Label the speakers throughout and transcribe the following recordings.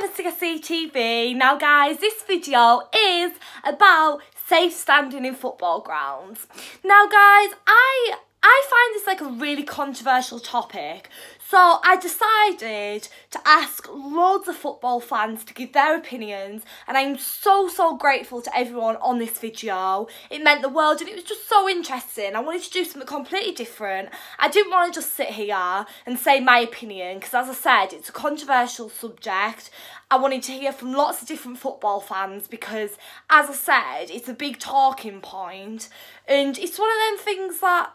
Speaker 1: for CFC TV. Now guys, this video is about safe standing in football grounds. Now guys, I I find this like a really controversial topic. So I decided to ask loads of football fans to give their opinions and I'm so so grateful to everyone on this video. It meant the world and it was just so interesting. I wanted to do something completely different. I didn't want to just sit here and say my opinion because as I said it's a controversial subject. I wanted to hear from lots of different football fans because as I said it's a big talking point and it's one of them things that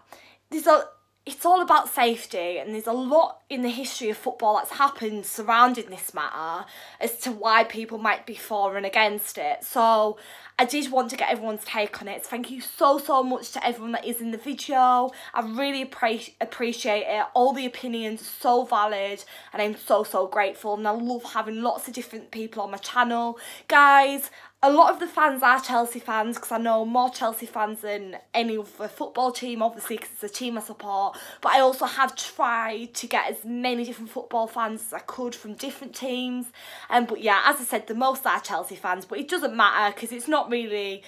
Speaker 1: there's a it's all about safety and there's a lot in the history of football that's happened surrounding this matter as to why people might be for and against it. So I did want to get everyone's take on it. So thank you so so much to everyone that is in the video. I really appre appreciate it. All the opinions are so valid and I'm so so grateful and I love having lots of different people on my channel. Guys a lot of the fans are Chelsea fans because I know more Chelsea fans than any other football team, obviously, because it's a team I support. But I also have tried to get as many different football fans as I could from different teams. Um, but yeah, as I said, the most are Chelsea fans, but it doesn't matter because it's not really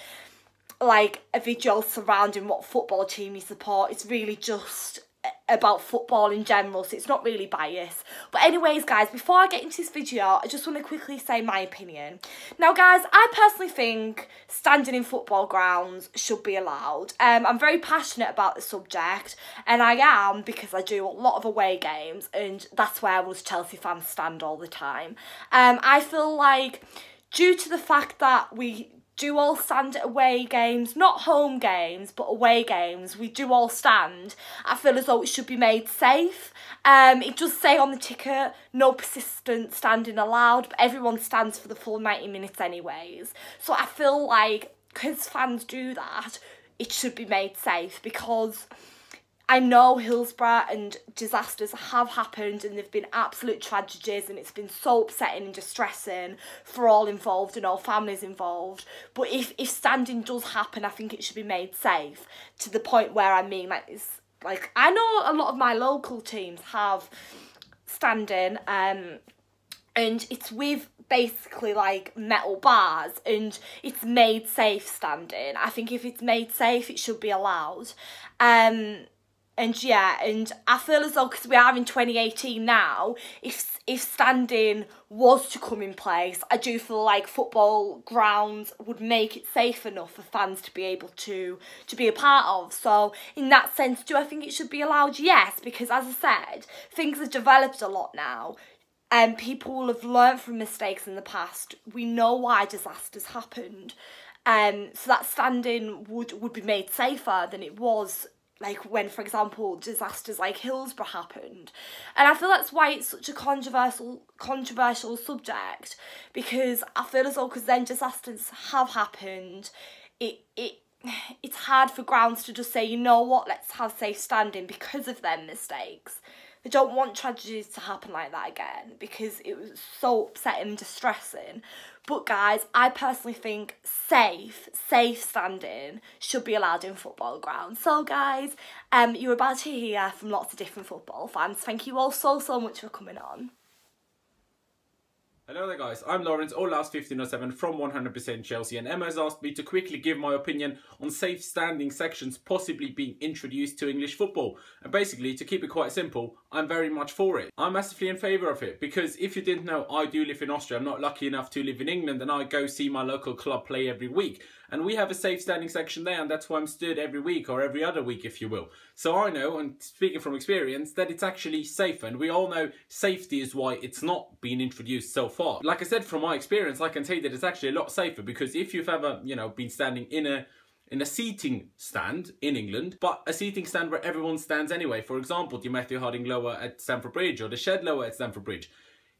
Speaker 1: like a video surrounding what football team you support. It's really just about football in general so it's not really biased. But anyways guys before I get into this video I just want to quickly say my opinion. Now guys I personally think standing in football grounds should be allowed. Um, I'm very passionate about the subject and I am because I do a lot of away games and that's where us Chelsea fans stand all the time. Um, I feel like due to the fact that we do all stand at away games, not home games, but away games, we do all stand. I feel as though it should be made safe. Um, it does say on the ticket, no persistent standing allowed, but everyone stands for the full 90 minutes anyways. So I feel like, because fans do that, it should be made safe because I know Hillsborough and disasters have happened and they've been absolute tragedies and it's been so upsetting and distressing for all involved and all families involved. But if, if standing does happen, I think it should be made safe to the point where I mean like it's like I know a lot of my local teams have standing um and it's with basically like metal bars and it's made safe standing. I think if it's made safe it should be allowed. Um and yeah, and I feel as though because we are in 2018 now, if if standing was to come in place, I do feel like football grounds would make it safe enough for fans to be able to to be a part of. So in that sense, do I think it should be allowed? Yes, because as I said, things have developed a lot now. And people will have learned from mistakes in the past. We know why disasters happened. Um, so that standing would, would be made safer than it was like when for example disasters like Hillsborough happened. And I feel that's why it's such a controversial controversial subject because I feel as though because then disasters have happened it it it's hard for grounds to just say you know what? Let's have safe standing because of their mistakes. They don't want tragedies to happen like that again because it was so upsetting and distressing. But guys, I personally think safe, safe standing should be allowed in football grounds. So guys, um, you're about to hear from lots of different football fans. Thank you all so, so much for coming on.
Speaker 2: Hello there guys, I'm Lawrence, or Last1507 from 100% Chelsea and Emma has asked me to quickly give my opinion on safe standing sections possibly being introduced to English football. And basically, to keep it quite simple, I'm very much for it. I'm massively in favour of it because if you didn't know, I do live in Austria. I'm not lucky enough to live in England and I go see my local club play every week. And we have a safe standing section there and that's why I'm stood every week or every other week if you will. So I know, and speaking from experience, that it's actually safer and we all know safety is why it's not been introduced so far. Like I said, from my experience, I can tell you that it's actually a lot safer because if you've ever, you know, been standing in a in a seating stand in England, but a seating stand where everyone stands anyway. For example, the Matthew Harding lower at Stamford Bridge or the Shed lower at Stamford Bridge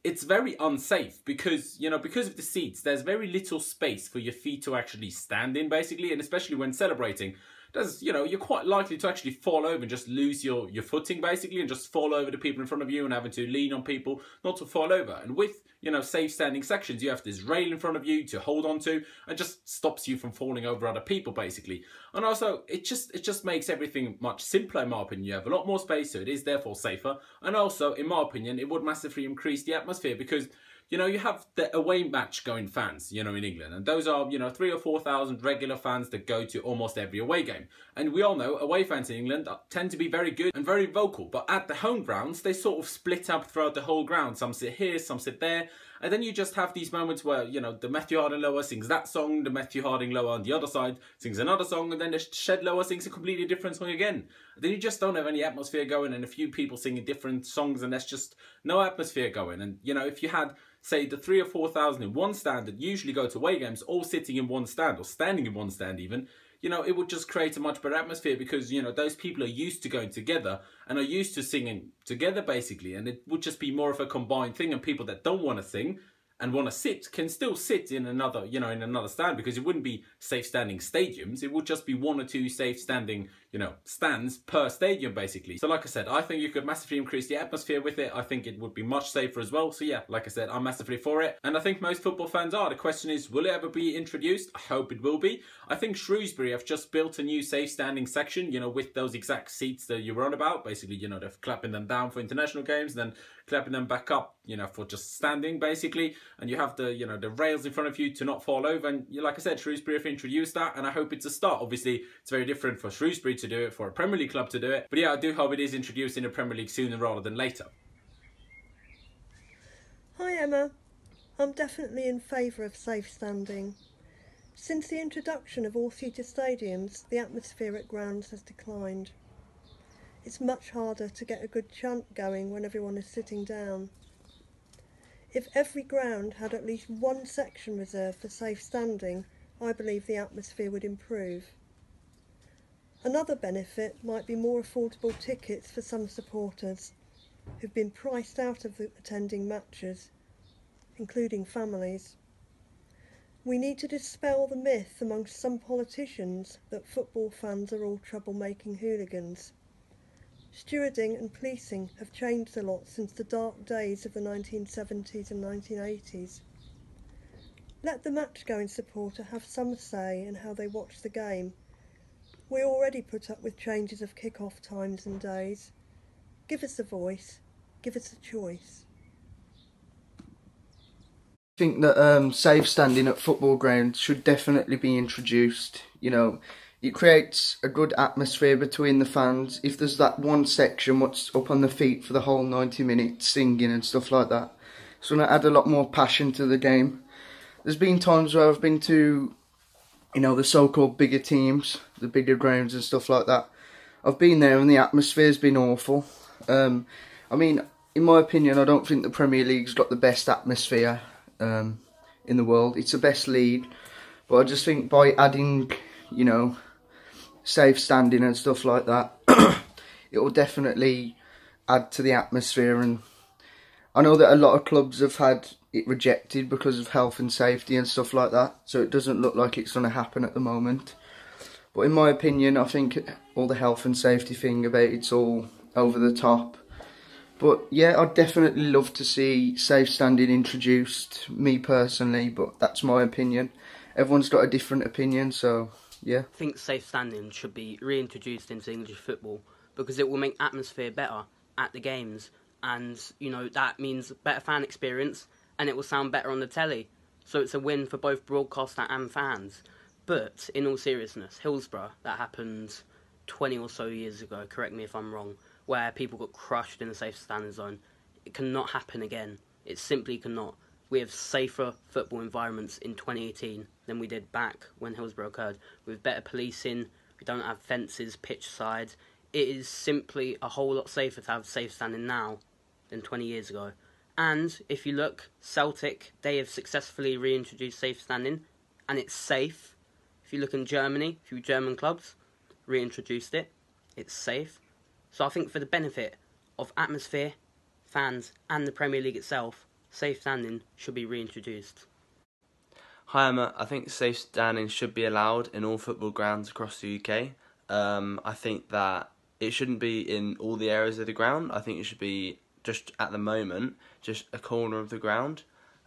Speaker 2: it's very unsafe because you know because of the seats there's very little space for your feet to actually stand in basically. And especially when celebrating there's you know you're quite likely to actually fall over and just lose your your footing basically and just fall over the people in front of you and having to lean on people not to fall over. And with you know safe standing sections. You have this rail in front of you to hold on to and just stops you from falling over other people basically. And also it just it just makes everything much simpler in my opinion. You have a lot more space so it is therefore safer. And also in my opinion it would massively increase the atmosphere because you know, you have the away match going fans, you know, in England. And those are, you know, three or 4,000 regular fans that go to almost every away game. And we all know away fans in England tend to be very good and very vocal. But at the home grounds, they sort of split up throughout the whole ground. Some sit here, some sit there. And then you just have these moments where, you know, the Matthew Harding Lower sings that song, the Matthew Harding Lower on the other side sings another song, and then the Shed Lower sings a completely different song again. And then you just don't have any atmosphere going and a few people singing different songs and there's just no atmosphere going. And, you know, if you had say the three or four thousand in one stand that usually go to away games all sitting in one stand or standing in one stand even you know it would just create a much better atmosphere because you know those people are used to going together and are used to singing together basically and it would just be more of a combined thing and people that don't want to sing and want to sit can still sit in another, you know, in another stand because it wouldn't be safe standing stadiums. It would just be one or two safe standing, you know, stands per stadium basically. So like I said, I think you could massively increase the atmosphere with it. I think it would be much safer as well. So yeah, like I said, I'm massively for it. And I think most football fans are. The question is, will it ever be introduced? I hope it will be. I think Shrewsbury have just built a new safe standing section, you know, with those exact seats that you were on about. Basically, you know, they're clapping them down for international games, then clapping them back up, you know, for just standing basically. And you have the, you know, the rails in front of you to not fall over. And like I said, Shrewsbury have introduced that and I hope it's a start. Obviously, it's very different for Shrewsbury to do it, for a Premier League club to do it. But yeah, I do hope it is introduced in the Premier League sooner rather than later.
Speaker 3: Hi Emma. I'm definitely in favour of safe standing. Since the introduction of all-seater stadiums, the atmosphere at grounds has declined. It's much harder to get a good chant going when everyone is sitting down. If every ground had at least one section reserved for safe standing, I believe the atmosphere would improve. Another benefit might be more affordable tickets for some supporters who've been priced out of attending matches, including families. We need to dispel the myth amongst some politicians that football fans are all troublemaking hooligans. Stewarding and policing have changed a lot since the dark days of the 1970s and 1980s. Let the match-going supporter have some say in how they watch the game. We already put up with changes of kick-off times and days. Give us a voice, give us a choice.
Speaker 4: I think that um, safe standing at football grounds should definitely be introduced. You know, it creates a good atmosphere between the fans. If there's that one section what's up on the feet for the whole 90 minutes singing and stuff like that, it's going to add a lot more passion to the game. There's been times where I've been to, you know, the so-called bigger teams, the bigger grounds and stuff like that. I've been there and the atmosphere's been awful. Um, I mean, in my opinion, I don't think the Premier League's got the best atmosphere um, in the world. It's the best league. But I just think by adding, you know, safe standing and stuff like that, it will definitely add to the atmosphere. And I know that a lot of clubs have had it rejected because of health and safety and stuff like that. So it doesn't look like it's going to happen at the moment. But in my opinion, I think all the health and safety thing about it's all over the top. But yeah, I'd definitely love to see safe standing introduced, me personally, but that's my opinion. Everyone's got a different opinion, so yeah.
Speaker 5: I think safe standing should be reintroduced into English football because it will make atmosphere better at the games, and you know that means better fan experience, and it will sound better on the telly. So it's a win for both broadcaster and fans. But in all seriousness, Hillsborough that happened 20 or so years ago. Correct me if I'm wrong. Where people got crushed in the safe standing zone. It cannot happen again. It simply cannot we have safer football environments in 2018 than we did back when Hillsborough occurred. With better policing, we don't have fences, pitch sides. It is simply a whole lot safer to have safe standing now than 20 years ago. And if you look, Celtic, they have successfully reintroduced safe standing, and it's safe. If you look in Germany, a few German clubs reintroduced it, it's safe. So I think for the benefit of atmosphere, fans, and the Premier League itself, safe standing should be reintroduced.
Speaker 6: Hi Emma, I think safe standing should be allowed in all football grounds across the UK. Um, I think that it shouldn't be in all the areas of the ground. I think it should be just at the moment, just a corner of the ground.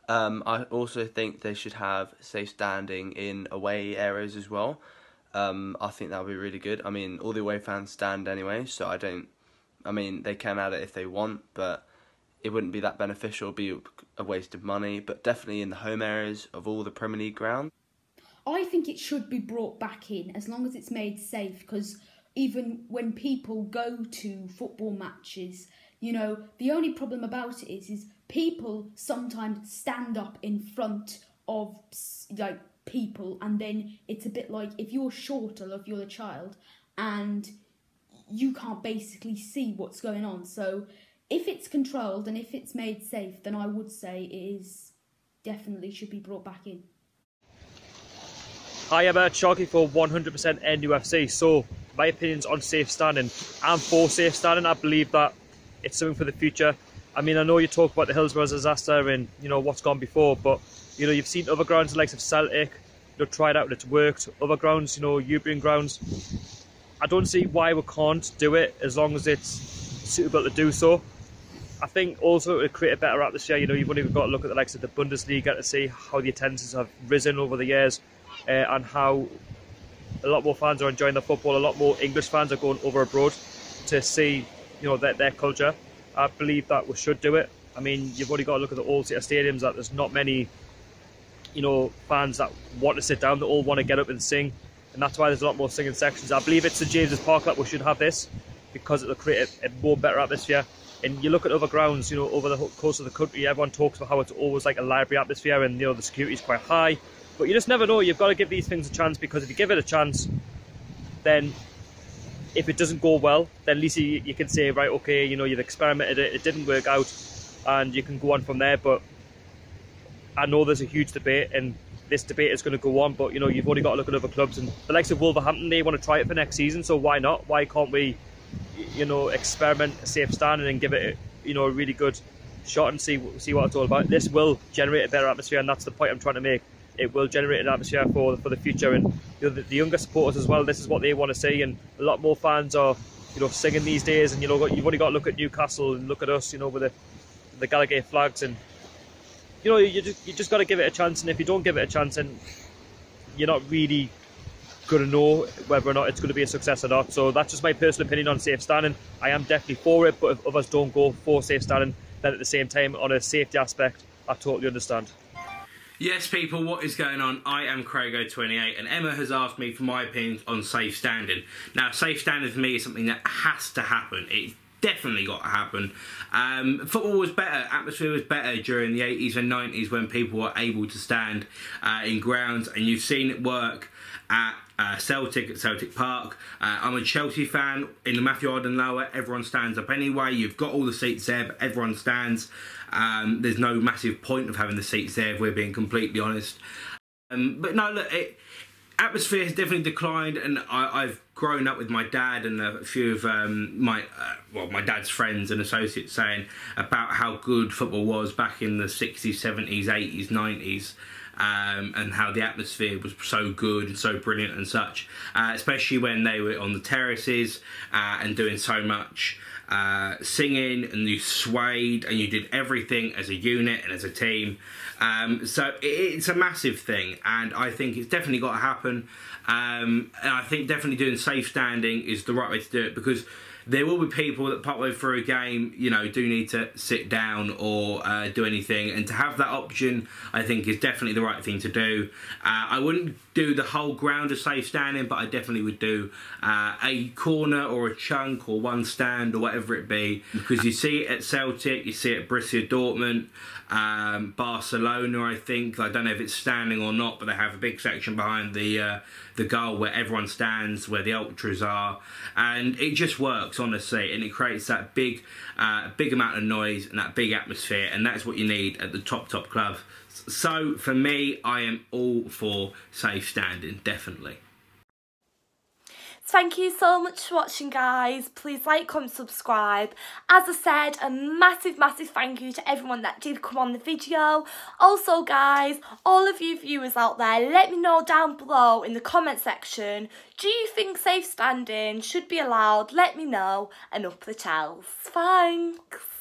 Speaker 6: Um, I also think they should have safe standing in away areas as well. Um, I think that would be really good. I mean, all the away fans stand anyway, so I don't. I mean, they can add it if they want, but it wouldn't be that beneficial. Be a waste of money. But definitely in the home areas of all the Premier League ground.
Speaker 7: I think it should be brought back in as long as it's made safe because even when people go to football matches, you know, the only problem about it is is people sometimes stand up in front of like people and then it's a bit like if you're shorter if you're a child and you can't basically see what's going on. So if it's controlled and if it's made safe, then I would say it is definitely should be brought back in.
Speaker 8: Hi, I'm Sharky for 100% NUFC. So, my opinions on safe standing. I'm for safe standing. I believe that it's something for the future. I mean, I know you talk about the Hillsborough disaster and you know what's gone before, but you know you've seen other grounds, the likes of Celtic, you know, tried out and it's worked. Other grounds, you know, European grounds. I don't see why we can't do it as long as it's suitable to do so. I think also to create a better atmosphere, you know, you've only got to look at the likes of the Bundesliga to see how the attendances have risen over the years uh, and how a lot more fans are enjoying the football. A lot more English fans are going over abroad to see, you know, their, their culture. I believe that we should do it. I mean, you've already got to look at the all-seater stadiums. That there's not many, you know, fans that want to sit down. They all want to get up and sing, and that's why there's a lot more singing sections. I believe it's St James's Park that we should have this because it'll create a, a more better atmosphere. And you look at other grounds, you know, over the course of the country, everyone talks about how it's always like a library atmosphere, and you know the security is quite high. But you just never know. You've got to give these things a chance because if you give it a chance, then if it doesn't go well, then at least you, you can say, right, okay, you know, you've experimented it, it didn't work out, and you can go on from there. But I know there's a huge debate, and this debate is going to go on. But you know, you've already got to look at other clubs, and the likes of Wolverhampton, they want to try it for next season. So why not? Why can't we, you know, experiment a safe standing and give it, you know, a really good shot and see see what it's all about? This will generate a better atmosphere, and that's the point I'm trying to make it will generate an atmosphere for for the future and you know, the, the, younger supporters as well. This is what they want to see, and a lot more fans are you know singing these days. And you know you've only got to look at Newcastle and look at us, you know, with the the Gallowgate flags, and you know you just you just got to give it a chance. And if you don't give it a chance, and you're not really going to know whether or not it's going to be a success or not. So that's just my personal opinion on safe standing. I am definitely for it, but if others don't go for safe standing, then at the same time on a safety aspect, I totally understand.
Speaker 9: Yes, people, what is going on? I am Craigo28, and Emma has asked me for my opinions on safe standing. Now, safe standing for me is something that has to happen. It's definitely got to happen. Um, football was better, atmosphere was better during the 80s and 90s when people were able to stand uh, in grounds, and you've seen it work at uh, Celtic at Celtic Park. Uh, I'm a Chelsea fan in the Matthew Harding Lower. Everyone stands up anyway. You've got all the seats there, but everyone stands. Um, there's no massive point of having the seats there if we're being completely honest. Um, but no, look, it, atmosphere has definitely declined, and I, have grown up with my dad and a few of um, my uh, well, my dad's friends and associates saying about how good football was back in the 60s, 70s, 80s, 90s. Um, and how the atmosphere was so good and so brilliant and such, uh, especially when they were on the terraces uh, and doing so much uh, singing and you swayed and you did everything as a unit and as a team. Um, so it's a massive thing, and I think it's definitely got to happen. Um, and I think definitely doing safe standing is the right way to do it because there will be people that partway through a game, you know, do need to sit down or uh, do anything, and to have that option, I think, is definitely the right thing to do. Uh, I wouldn't do the whole ground of safe standing, but I definitely would do uh, a corner or a chunk or one stand or whatever it be, because you see it at Celtic, you see it at Borussia Dortmund, um, Barcelona, I think. I don't know if it's standing or not, but they have a big section behind the uh, the goal where everyone stands, where the ultras are, and it just works honestly, and it creates that big, uh, big amount of noise and that big atmosphere, and that's what you need at the top top club. So for me, I am all for safe standing, definitely.
Speaker 1: Thank you so much for watching, guys. Please like, comment, subscribe. As I said, a massive, massive thank you to everyone that did come on the video. Also, guys, all of you viewers out there, let me know down below in the comment section. Do you think safe standing should be allowed? Let me know and up the chels. Thanks.